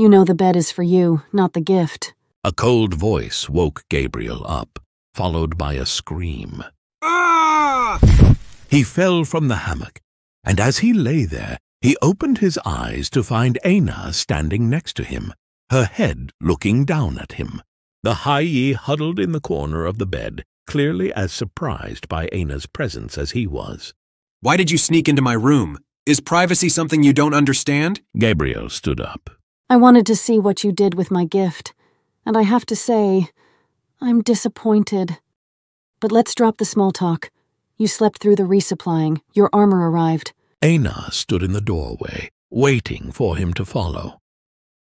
You know the bed is for you, not the gift. A cold voice woke Gabriel up, followed by a scream. Ah! He fell from the hammock, and as he lay there, he opened his eyes to find Aina standing next to him, her head looking down at him. The Hai huddled in the corner of the bed, clearly as surprised by Aina's presence as he was. Why did you sneak into my room? Is privacy something you don't understand? Gabriel stood up. I wanted to see what you did with my gift, and I have to say, I'm disappointed. But let's drop the small talk. You slept through the resupplying. Your armor arrived. Aina stood in the doorway, waiting for him to follow.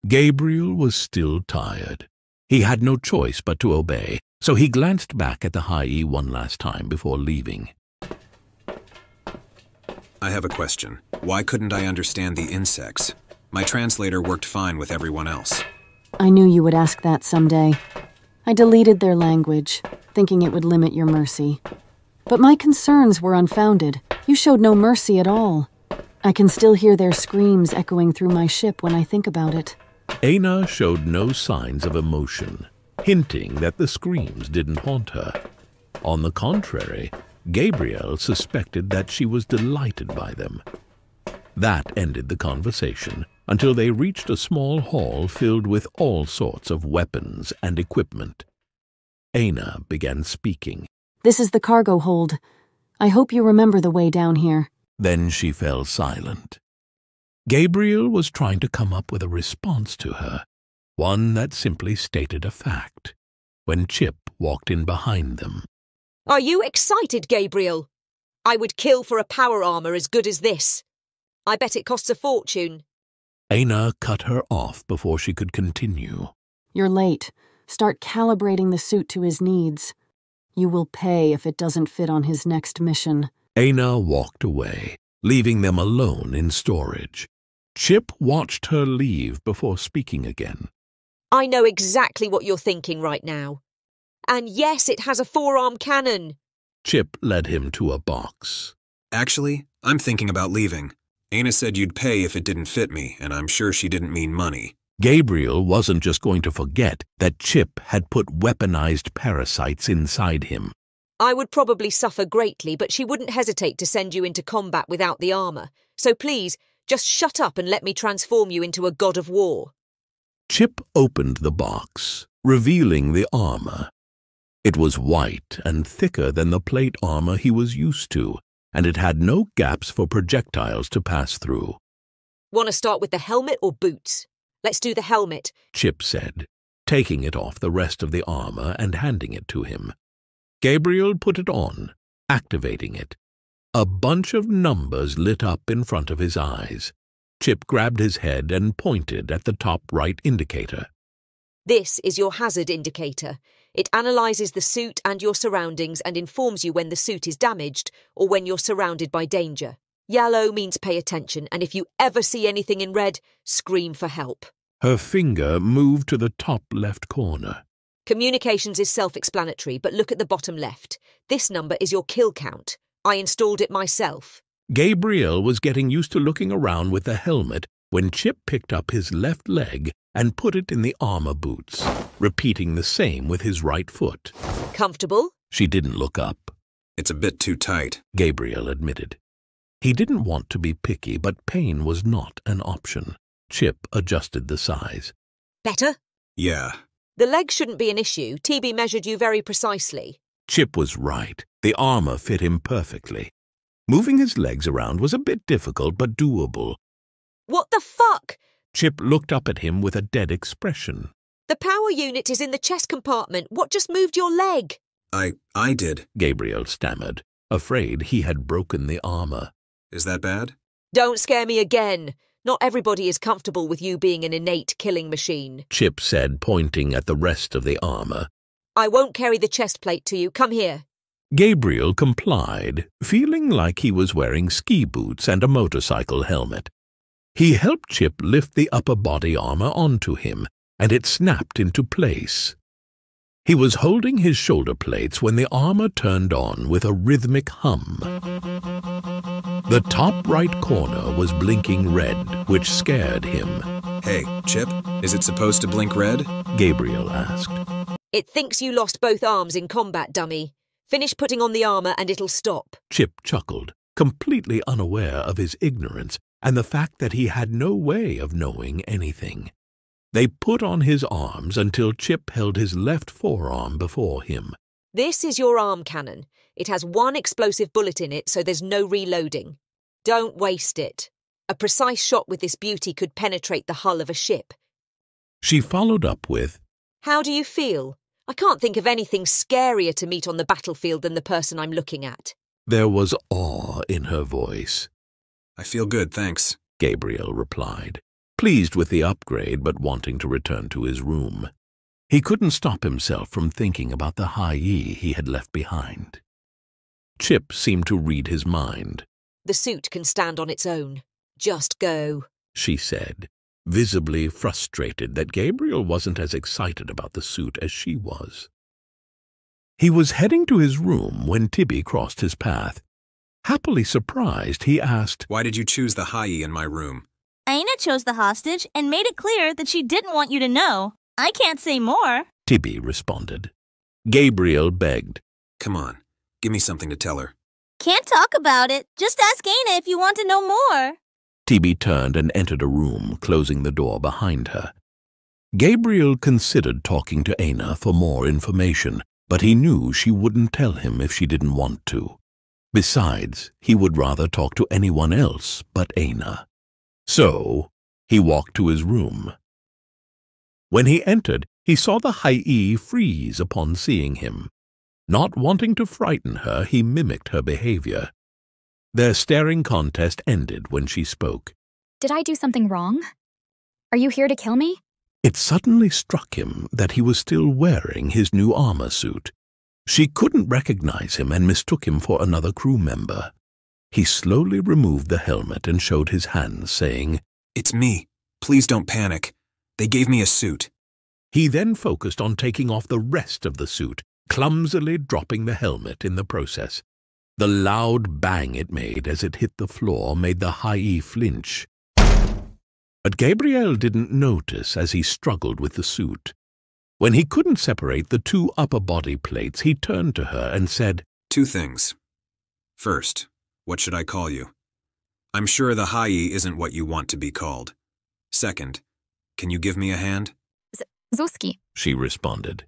Gabriel was still tired. He had no choice but to obey, so he glanced back at the Hai one last time before leaving. I have a question. Why couldn't I understand the insects? My translator worked fine with everyone else. I knew you would ask that someday. I deleted their language, thinking it would limit your mercy. But my concerns were unfounded. You showed no mercy at all. I can still hear their screams echoing through my ship when I think about it. Aina showed no signs of emotion, hinting that the screams didn't haunt her. On the contrary, Gabriel suspected that she was delighted by them. That ended the conversation until they reached a small hall filled with all sorts of weapons and equipment. Aina began speaking. This is the cargo hold. I hope you remember the way down here. Then she fell silent. Gabriel was trying to come up with a response to her, one that simply stated a fact, when Chip walked in behind them. Are you excited, Gabriel? I would kill for a power armor as good as this. I bet it costs a fortune. Aina cut her off before she could continue. You're late. Start calibrating the suit to his needs. You will pay if it doesn't fit on his next mission. Aina walked away, leaving them alone in storage. Chip watched her leave before speaking again. I know exactly what you're thinking right now. And yes, it has a forearm cannon. Chip led him to a box. Actually, I'm thinking about leaving. Aina said you'd pay if it didn't fit me, and I'm sure she didn't mean money. Gabriel wasn't just going to forget that Chip had put weaponized parasites inside him. I would probably suffer greatly, but she wouldn't hesitate to send you into combat without the armour. So please, just shut up and let me transform you into a god of war. Chip opened the box, revealing the armor. It was white and thicker than the plate armor he was used to, and it had no gaps for projectiles to pass through. Want to start with the helmet or boots? Let's do the helmet. Chip said, taking it off the rest of the armor and handing it to him. Gabriel put it on, activating it. A bunch of numbers lit up in front of his eyes. Chip grabbed his head and pointed at the top right indicator. This is your hazard indicator. It analyzes the suit and your surroundings and informs you when the suit is damaged or when you're surrounded by danger. Yellow means pay attention, and if you ever see anything in red, scream for help. Her finger moved to the top left corner. Communications is self explanatory, but look at the bottom left. This number is your kill count. I installed it myself. Gabriel was getting used to looking around with the helmet when Chip picked up his left leg and put it in the armor boots, repeating the same with his right foot. Comfortable? She didn't look up. It's a bit too tight. Gabriel admitted. He didn't want to be picky, but pain was not an option. Chip adjusted the size. Better? Yeah. The leg shouldn't be an issue. TB measured you very precisely. Chip was right. The armor fit him perfectly. Moving his legs around was a bit difficult, but doable. What the fuck? Chip looked up at him with a dead expression. The power unit is in the chest compartment. What just moved your leg? I I did. Gabriel stammered, afraid he had broken the armor. Is that bad? Don't scare me again. Not everybody is comfortable with you being an innate killing machine. Chip said, pointing at the rest of the armor. I won't carry the chest plate to you. Come here. Gabriel complied, feeling like he was wearing ski boots and a motorcycle helmet. He helped Chip lift the upper body armor onto him, and it snapped into place. He was holding his shoulder plates when the armor turned on with a rhythmic hum. The top right corner was blinking red, which scared him. Hey, Chip, is it supposed to blink red? Gabriel asked. It thinks you lost both arms in combat, dummy. Finish putting on the armor and it'll stop. Chip chuckled, completely unaware of his ignorance and the fact that he had no way of knowing anything. They put on his arms until Chip held his left forearm before him. This is your arm cannon. It has one explosive bullet in it, so there's no reloading. Don't waste it. A precise shot with this beauty could penetrate the hull of a ship. She followed up with, How do you feel? I can't think of anything scarier to meet on the battlefield than the person I'm looking at. There was awe in her voice. I feel good, thanks. Gabriel replied, pleased with the upgrade but wanting to return to his room. He couldn't stop himself from thinking about the Hai he had left behind. Chip seemed to read his mind. The suit can stand on its own. Just go. She said, visibly frustrated that Gabriel wasn't as excited about the suit as she was. He was heading to his room when Tibby crossed his path. Happily surprised, he asked, Why did you choose the Hai in my room? Aina chose the hostage and made it clear that she didn't want you to know. I can't say more. Tibby responded. Gabriel begged, Come on, give me something to tell her. Can't talk about it. Just ask Aina if you want to know more. Tibby turned and entered a room, closing the door behind her. Gabriel considered talking to Aina for more information, but he knew she wouldn't tell him if she didn't want to. Besides, he would rather talk to anyone else but Aina. So, he walked to his room. When he entered, he saw the Hai freeze upon seeing him. Not wanting to frighten her, he mimicked her behavior. Their staring contest ended when she spoke. Did I do something wrong? Are you here to kill me? It suddenly struck him that he was still wearing his new armor suit. She couldn't recognize him and mistook him for another crew member. He slowly removed the helmet and showed his hands, saying, It's me. Please don't panic. They gave me a suit. He then focused on taking off the rest of the suit, clumsily dropping the helmet in the process. The loud bang it made as it hit the floor made the Hai flinch. But Gabriel didn't notice as he struggled with the suit. When he couldn't separate the two upper body plates, he turned to her and said, Two things. First, what should I call you? I'm sure the Hai isn't what you want to be called. Second, can you give me a hand? Zuski. She responded.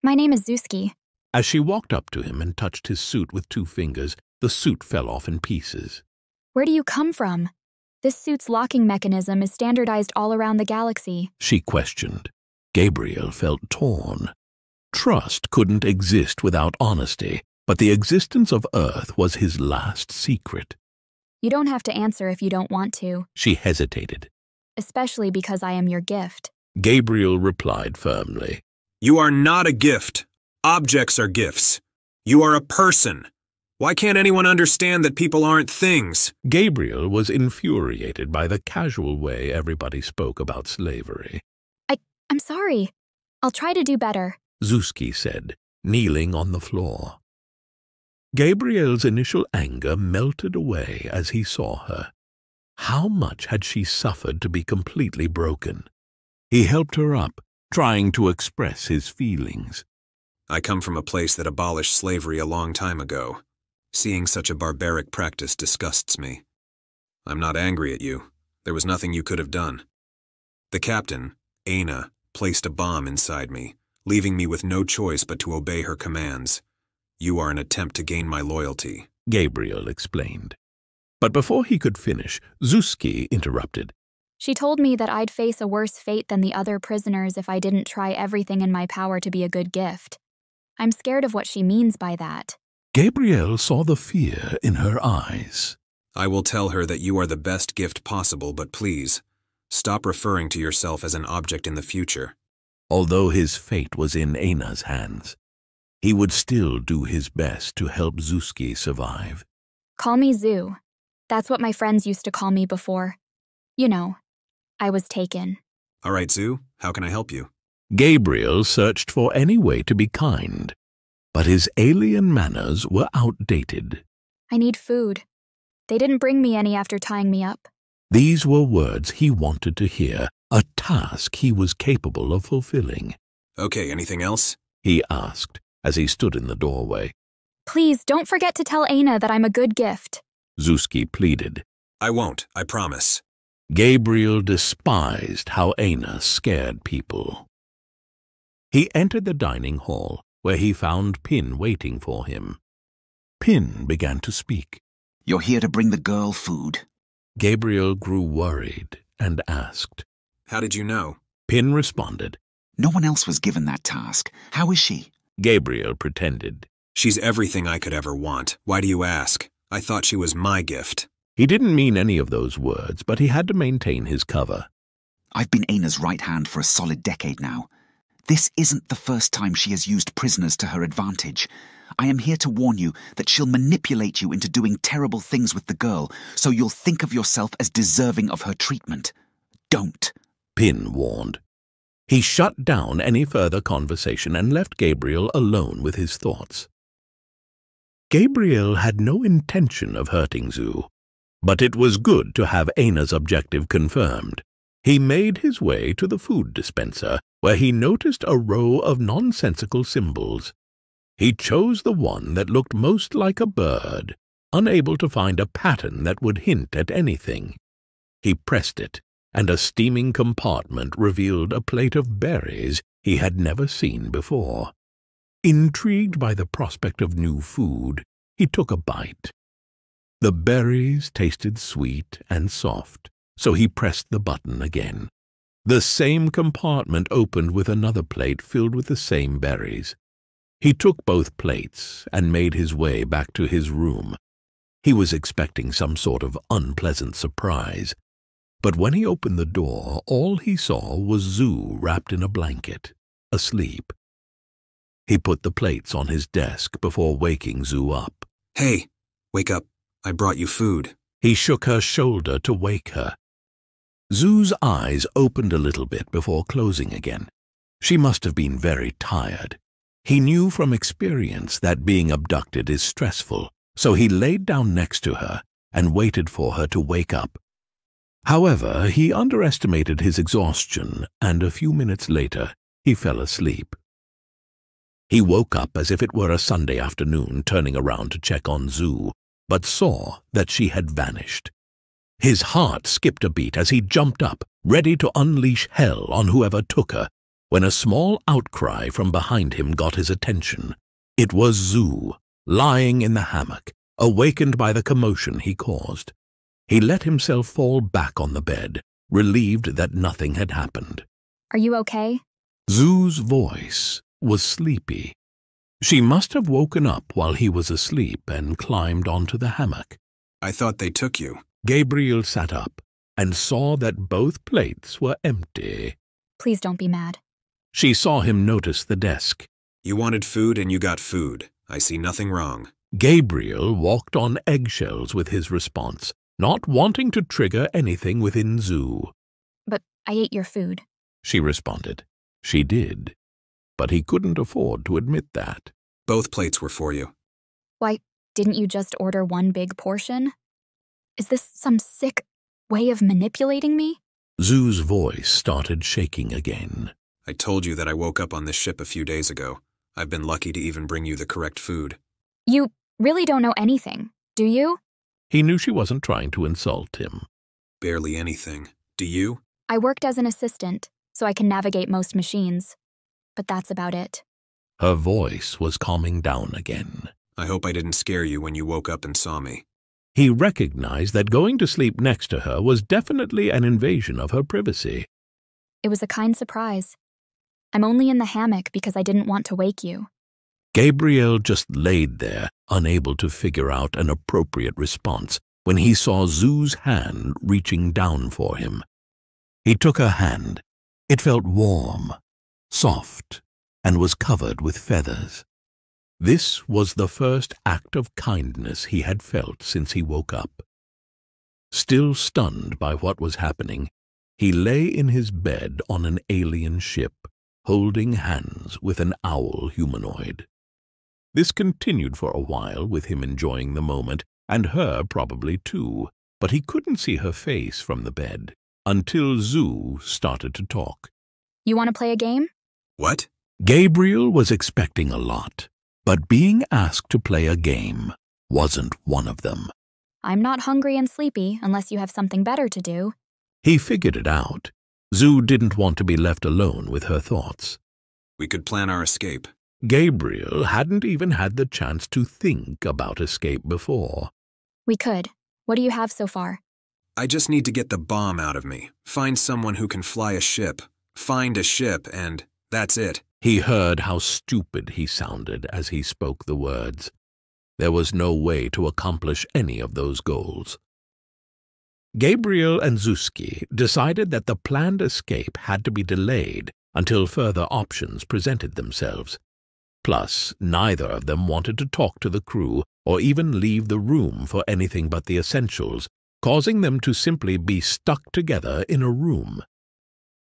My name is Zuski. As she walked up to him and touched his suit with two fingers, the suit fell off in pieces. Where do you come from? This suit's locking mechanism is standardized all around the galaxy. She questioned. Gabriel felt torn. Trust couldn't exist without honesty, but the existence of Earth was his last secret. You don't have to answer if you don't want to, She hesitated. especially because I am your gift. Gabriel replied firmly. You are not a gift. Objects are gifts. You are a person. Why can't anyone understand that people aren't things? Gabriel was infuriated by the casual way everybody spoke about slavery. I'm sorry. I'll try to do better. Zuski said, kneeling on the floor. Gabriel's initial anger melted away as he saw her. How much had she suffered to be completely broken? He helped her up, trying to express his feelings. I come from a place that abolished slavery a long time ago. Seeing such a barbaric practice disgusts me. I'm not angry at you. There was nothing you could have done. The captain, Aina, placed a bomb inside me, leaving me with no choice but to obey her commands. You are an attempt to gain my loyalty. Gabriel explained. But before he could finish, Zuski interrupted. She told me that I'd face a worse fate than the other prisoners if I didn't try everything in my power to be a good gift. I'm scared of what she means by that. Gabriel saw the fear in her eyes. I will tell her that you are the best gift possible, but please, stop referring to yourself as an object in the future. Although his fate was in Aina's hands, he would still do his best to help Zuski survive. Call me Zoo. That's what my friends used to call me before. You know, I was taken. All right, Zoo, how can I help you? Gabriel searched for any way to be kind, but his alien manners were outdated. I need food. They didn't bring me any after tying me up. These were words he wanted to hear, a task he was capable of fulfilling. Okay, anything else? He asked as he stood in the doorway. Please don't forget to tell Aina that I'm a good gift. Zuski pleaded. I won't, I promise. Gabriel despised how Aina scared people. He entered the dining hall, where he found Pin waiting for him. Pin began to speak. You're here to bring the girl food. Gabriel grew worried and asked. How did you know? Pin responded. No one else was given that task. How is she? Gabriel pretended. She's everything I could ever want. Why do you ask? I thought she was my gift. He didn't mean any of those words, but he had to maintain his cover. I've been Aina's right hand for a solid decade now. This isn't the first time she has used prisoners to her advantage. I am here to warn you that she'll manipulate you into doing terrible things with the girl, so you'll think of yourself as deserving of her treatment. Don't. Pin warned. He shut down any further conversation and left Gabriel alone with his thoughts. Gabriel had no intention of hurting Zu, but it was good to have Aina's objective confirmed. He made his way to the food dispenser, where he noticed a row of nonsensical symbols. He chose the one that looked most like a bird, unable to find a pattern that would hint at anything. He pressed it, and a steaming compartment revealed a plate of berries he had never seen before. Intrigued by the prospect of new food, he took a bite. The berries tasted sweet and soft, so he pressed the button again. The same compartment opened with another plate filled with the same berries. He took both plates and made his way back to his room. He was expecting some sort of unpleasant surprise, but when he opened the door, all he saw was Zu wrapped in a blanket, asleep. He put the plates on his desk before waking Zu up. Hey, wake up. I brought you food. He shook her shoulder to wake her. Zu's eyes opened a little bit before closing again. She must have been very tired. He knew from experience that being abducted is stressful, so he laid down next to her and waited for her to wake up However, he underestimated his exhaustion, and a few minutes later he fell asleep. He woke up as if it were a Sunday afternoon, turning around to check on Zu, but saw that she had vanished. His heart skipped a beat as he jumped up, ready to unleash hell on whoever took her, when a small outcry from behind him got his attention. It was Zu, lying in the hammock, awakened by the commotion he caused. He let himself fall back on the bed, relieved that nothing had happened. Are you okay? Zu's voice was sleepy. She must have woken up while he was asleep and climbed onto the hammock. I thought they took you. Gabriel sat up and saw that both plates were empty. Please don't be mad. She saw him notice the desk. You wanted food and you got food. I see nothing wrong. Gabriel walked on eggshells with his response, not wanting to trigger anything within Zu. But I ate your food. She responded. She did. But he couldn't afford to admit that. Both plates were for you. Why, didn't you just order one big portion? Is this some sick way of manipulating me? Zu's voice started shaking again. I told you that I woke up on this ship a few days ago. I've been lucky to even bring you the correct food. You really don't know anything, do you? He knew she wasn't trying to insult him. Barely anything. Do you? I worked as an assistant, so I can navigate most machines. But that's about it. Her voice was calming down again. I hope I didn't scare you when you woke up and saw me. He recognized that going to sleep next to her was definitely an invasion of her privacy. It was a kind surprise. I'm only in the hammock because I didn't want to wake you. Gabriel just laid there, unable to figure out an appropriate response, when he saw Zu's hand reaching down for him. He took her hand. It felt warm, soft, and was covered with feathers. This was the first act of kindness he had felt since he woke up. Still stunned by what was happening, he lay in his bed on an alien ship, holding hands with an owl humanoid. This continued for a while, with him enjoying the moment, and her probably too, but he couldn't see her face from the bed. until Zoo started to talk. You want to play a game? What? Gabriel was expecting a lot, but being asked to play a game wasn't one of them. I'm not hungry and sleepy unless you have something better to do. He figured it out. Zoo didn't want to be left alone with her thoughts. We could plan our escape. Gabriel hadn't even had the chance to think about escape before. We could. What do you have so far? I just need to get the bomb out of me, find someone who can fly a ship, find a ship, and that's it. He heard how stupid he sounded as he spoke the words. There was no way to accomplish any of those goals. Gabriel and Zuski decided that the planned escape had to be delayed until further options presented themselves. Plus, neither of them wanted to talk to the crew or even leave the room for anything but the essentials, causing them to simply be stuck together in a room.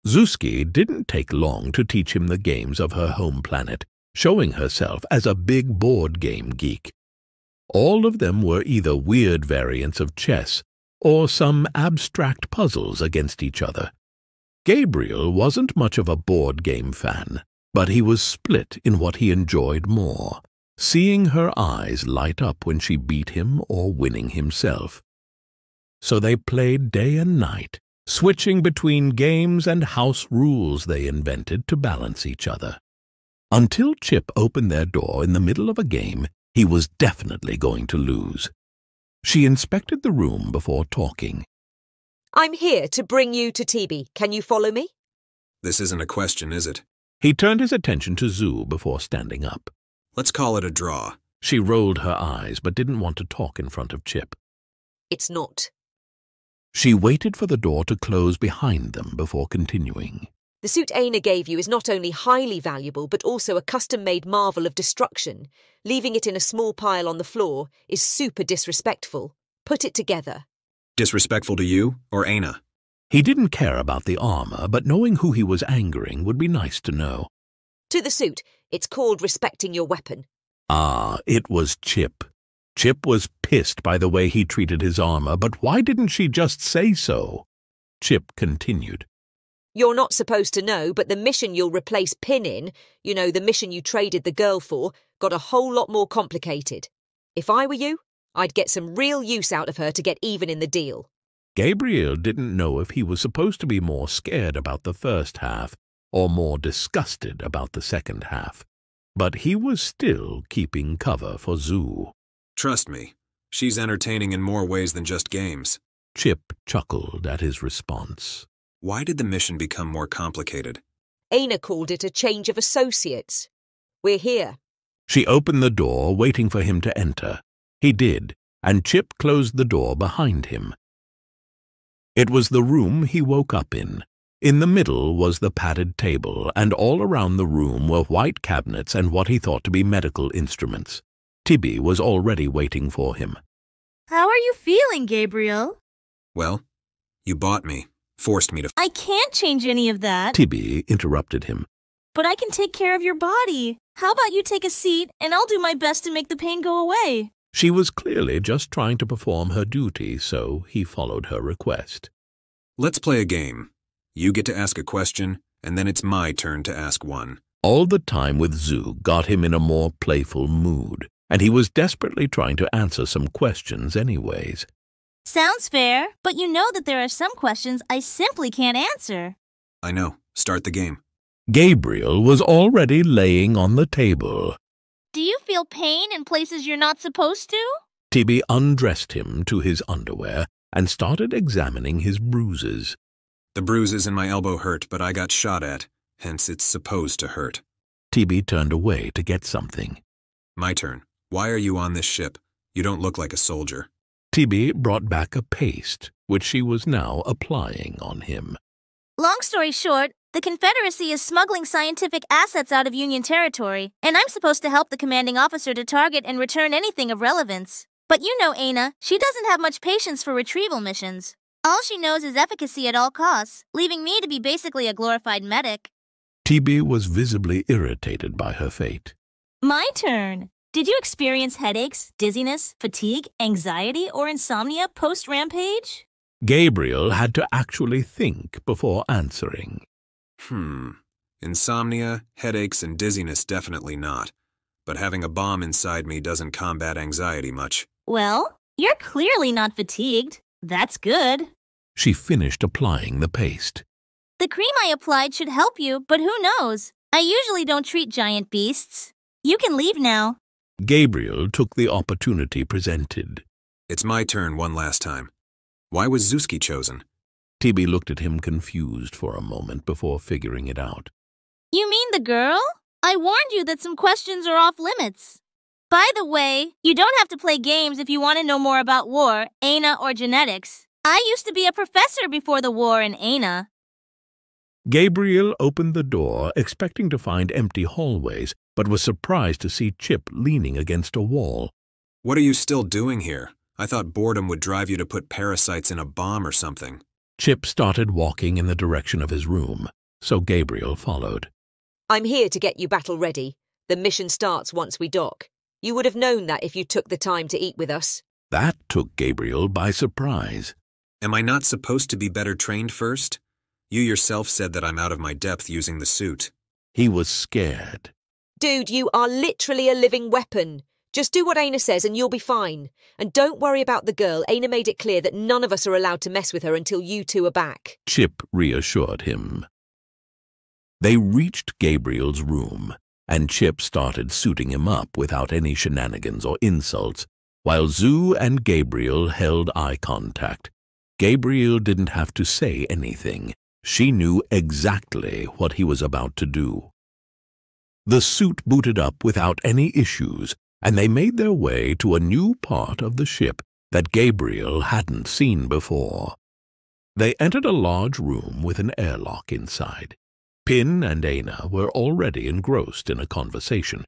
Zuski didn't take long to teach him the games of her home planet, showing herself as a big board game geek. All of them were either weird variants of chess or some abstract puzzles against each other. Gabriel wasn't much of a board game fan, but he was split in what he enjoyed more, seeing her eyes light up when she beat him or winning himself. So they played day and night, switching between games and house rules they invented to balance each other. Until Chip opened their door in the middle of a game he was definitely going to lose. She inspected the room before talking. I'm here to bring you to TB. Can you follow me? This isn't a question, is it? He turned his attention to Zoo before standing up. Let's call it a draw. She rolled her eyes but didn't want to talk in front of Chip. It's not. She waited for the door to close behind them before continuing. The suit Aina gave you is not only highly valuable, but also a custom made marvel of destruction. Leaving it in a small pile on the floor is super disrespectful. Put it together. Disrespectful to you or Aina? He didn't care about the armor, but knowing who he was angering would be nice to know. To the suit, it's called respecting your weapon. Ah, it was Chip. Chip was pissed by the way he treated his armor, but why didn't she just say so? Chip continued. You're not supposed to know, but the mission you'll replace Pin in, you know, the mission you traded the girl for, got a whole lot more complicated. If I were you, I'd get some real use out of her to get even in the deal. Gabriel didn't know if he was supposed to be more scared about the first half or more disgusted about the second half, but he was still keeping cover for Zoo. Trust me, she's entertaining in more ways than just games. Chip chuckled at his response. Why did the mission become more complicated? Aina called it a change of associates. We're here. She opened the door, waiting for him to enter. He did, and Chip closed the door behind him. It was the room he woke up in. In the middle was the padded table, and all around the room were white cabinets and what he thought to be medical instruments. Tibby was already waiting for him. How are you feeling, Gabriel? Well, you bought me, forced me to. I can't change any of that. Tibby interrupted him. But I can take care of your body. How about you take a seat and I'll do my best to make the pain go away? She was clearly just trying to perform her duty, so he followed her request. Let's play a game. You get to ask a question, and then it's my turn to ask one. All the time with Zoo got him in a more playful mood, and he was desperately trying to answer some questions anyways. Sounds fair, but you know that there are some questions I simply can't answer. I know. Start the game. Gabriel was already laying on the table. Do you feel pain in places you're not supposed to? Tibby undressed him to his underwear and started examining his bruises. The bruises in my elbow hurt, but I got shot at, hence it's supposed to hurt. Tibby turned away to get something. My turn. Why are you on this ship? You don't look like a soldier. Tibby brought back a paste, which she was now applying on him. Long story short, the Confederacy is smuggling scientific assets out of Union territory, and I'm supposed to help the commanding officer to target and return anything of relevance. But you know Aina, she doesn't have much patience for retrieval missions. All she knows is efficacy at all costs, leaving me to be basically a glorified medic. TB was visibly irritated by her fate. My turn. Did you experience headaches, dizziness, fatigue, anxiety, or insomnia post rampage? Gabriel had to actually think before answering. Hmm. Insomnia, headaches, and dizziness definitely not. But having a bomb inside me doesn't combat anxiety much. Well, you're clearly not fatigued. That's good. She finished applying the paste. The cream I applied should help you, but who knows? I usually don't treat giant beasts. You can leave now. Gabriel took the opportunity presented. It's my turn one last time. Why was Zuski chosen? Tibi looked at him confused for a moment before figuring it out. You mean the girl? I warned you that some questions are off limits. By the way, you don't have to play games if you want to know more about war, Aina, or genetics. I used to be a professor before the war in Aina. Gabriel opened the door, expecting to find empty hallways, but was surprised to see Chip leaning against a wall. What are you still doing here? I thought boredom would drive you to put parasites in a bomb or something. Chip started walking in the direction of his room, so Gabriel followed. I'm here to get you battle ready. The mission starts once we dock. You would have known that if you took the time to eat with us. That took Gabriel by surprise. Am I not supposed to be better trained first? You yourself said that I'm out of my depth using the suit. He was scared. Dude, you are literally a living weapon. Just do what Aina says and you'll be fine. And don't worry about the girl. Aina made it clear that none of us are allowed to mess with her until you two are back. Chip reassured him. They reached Gabriel's room, and Chip started suiting him up without any shenanigans or insults, while Zoo and Gabriel held eye contact. Gabriel didn't have to say anything. She knew exactly what he was about to do. The suit booted up without any issues, and they made their way to a new part of the ship that Gabriel hadn't seen before. They entered a large room with an airlock inside. Pin and Aina were already engrossed in a conversation,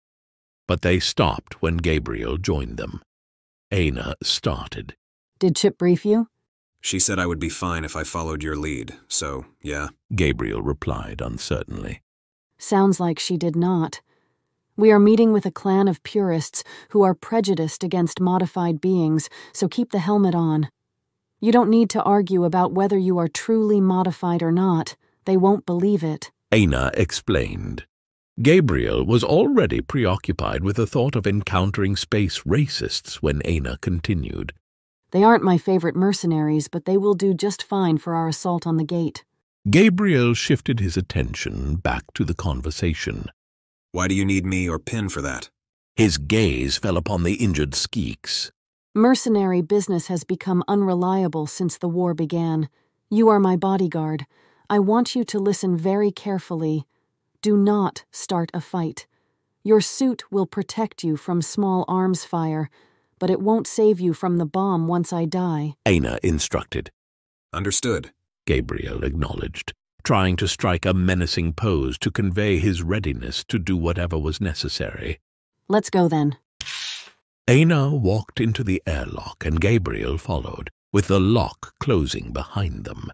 but they stopped when Gabriel joined them. Aina started. Did Chip brief you? She said I would be fine if I followed your lead, so, yeah. Gabriel replied uncertainly. Sounds like she did not. We are meeting with a clan of purists who are prejudiced against modified beings, so keep the helmet on. You don't need to argue about whether you are truly modified or not. They won't believe it. Aina explained. Gabriel was already preoccupied with the thought of encountering space racists when Aina continued. They aren't my favorite mercenaries, but they will do just fine for our assault on the gate. Gabriel shifted his attention back to the conversation. Why do you need me or Pin for that? His gaze fell upon the injured Skeeks. Mercenary business has become unreliable since the war began. You are my bodyguard. I want you to listen very carefully. Do not start a fight. Your suit will protect you from small arms fire, but it won't save you from the bomb once I die. Aina instructed. Understood. Gabriel acknowledged, trying to strike a menacing pose to convey his readiness to do whatever was necessary. Let's go then. Aina walked into the airlock and Gabriel followed, with the lock closing behind them.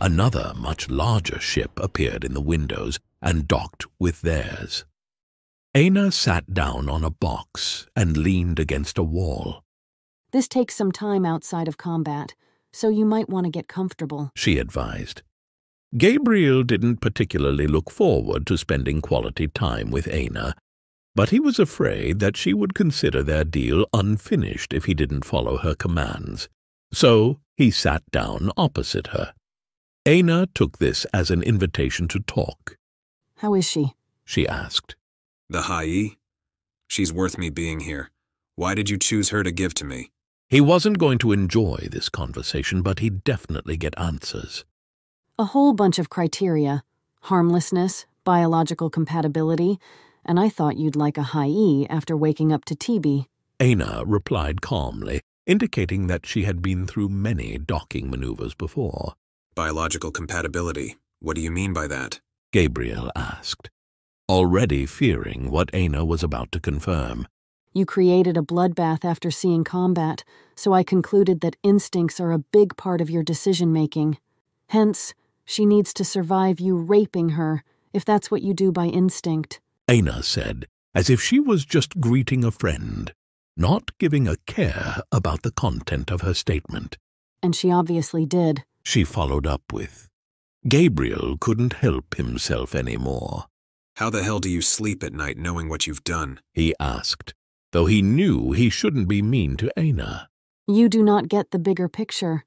Another, much larger ship appeared in the windows and docked with theirs. Aina sat down on a box and leaned against a wall. This takes some time outside of combat, so you might want to get comfortable. She advised. Gabriel didn't particularly look forward to spending quality time with Aina, but he was afraid that she would consider their deal unfinished if he didn't follow her commands. So he sat down opposite her. Aina took this as an invitation to talk. How is she? She asked. The Hai? She's worth me being here. Why did you choose her to give to me? He wasn't going to enjoy this conversation, but he'd definitely get answers. A whole bunch of criteria harmlessness, biological compatibility, and I thought you'd like a Hai E after waking up to TB. Aina replied calmly, indicating that she had been through many docking maneuvers before. Biological compatibility. What do you mean by that? Gabriel asked, already fearing what Aina was about to confirm. You created a bloodbath after seeing combat, so I concluded that instincts are a big part of your decision making. Hence, she needs to survive you raping her, if that's what you do by instinct. Aina said, as if she was just greeting a friend, not giving a care about the content of her statement. And she obviously did. She followed up with, Gabriel couldn't help himself any more. How the hell do you sleep at night knowing what you've done? He asked, though he knew he shouldn't be mean to Aina. You do not get the bigger picture.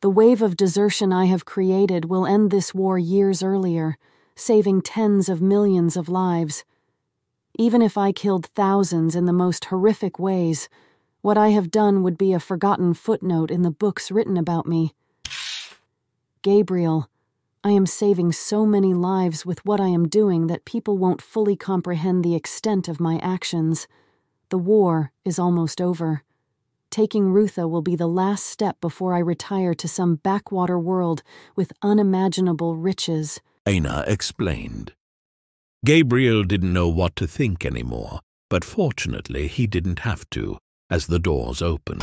The wave of desertion I have created will end this war years earlier, saving tens of millions of lives. Even if I killed thousands in the most horrific ways, what I have done would be a forgotten footnote in the books written about me. Gabriel, I am saving so many lives with what I am doing that people won't fully comprehend the extent of my actions. The war is almost over. Taking Rutha will be the last step before I retire to some backwater world with unimaginable riches. Aina explained. Gabriel didn't know what to think anymore, but fortunately he didn't have to, as the doors opened.